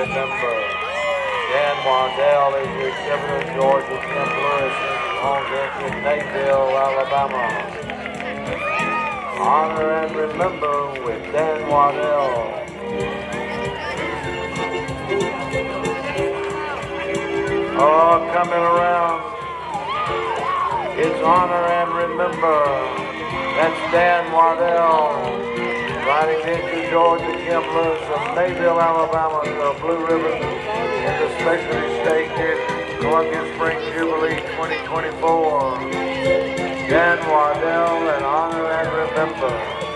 remember. Dan Waddell is the exhibitor. Georgia Kim Lewis owns it in Mayville, Alabama. Honor and remember with Dan Waddell. Oh, coming around. It's honor and remember. That's Dan Waddell riding into Georgia Kim Lewis of Mayville, Alabama, the Blue Ribbon in the Specialty Stake Columbia Springs Jubilee 2024. Dan Waddell and honor and remember.